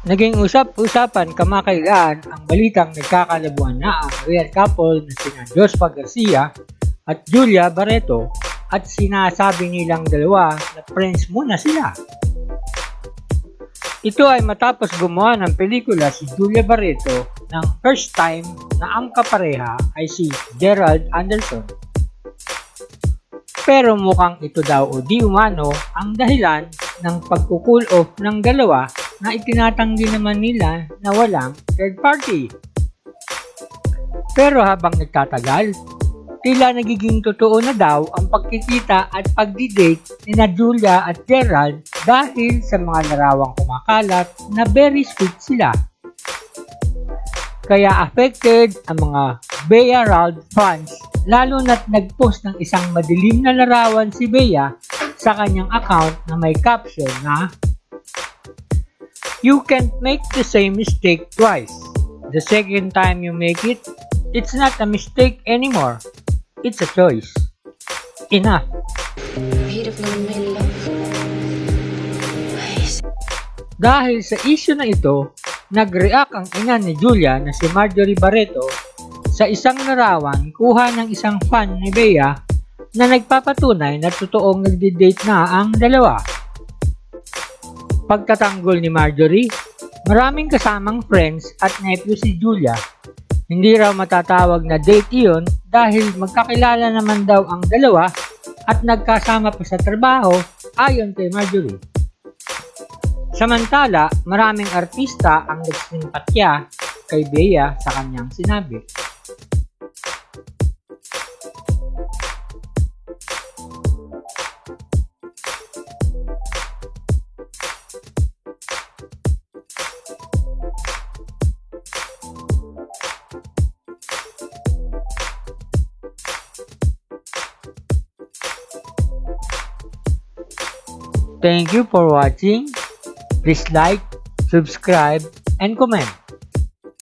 Naging usap-usapan kamakailan ang balitang nagkakalabuan na ang real couple na sina Jospa Garcia at Julia Barreto at sinasabi nilang dalawa na friends muna sila. Ito ay matapos gumawa ng pelikula si Julia Barreto ng first time na ang kapareha ay si Gerald Anderson. Pero mukhang ito daw o di umano ang dahilan ng pagkukul off ng dalawa na itinatanggi naman nila na walang third party. Pero habang nagtatagal, tila nagiging totoo na daw ang pagkikita at pagdidate ni na Julia at Gerald dahil sa mga larawang kumakalat na very sweet sila. Kaya affected ang mga Bea Rald fans lalo na't nag-post ng isang madilim na larawan si Bea sa kanyang account na may caption na You can't make the same mistake twice. The second time you make it, it's not a mistake anymore. It's a choice. Enough. Dahil sa issue na ito, nag-react ang ina ni Julia na si Marjorie Barreto sa isang larawan kuha ng isang fan ni Bea na nagpapatunay na totoong nagdi-date na ang dalawa. Pagtatanggol ni Marjorie, maraming kasamang friends at nephew si Julia. Hindi raw matatawag na date iyon dahil magkakilala naman daw ang dalawa at nagkasama pa sa trabaho ayon kay Marjorie. Samantala, maraming artista ang nagsimpatya kay Bea sa kanyang sinabi. Thank you for watching. Please like, subscribe, and comment.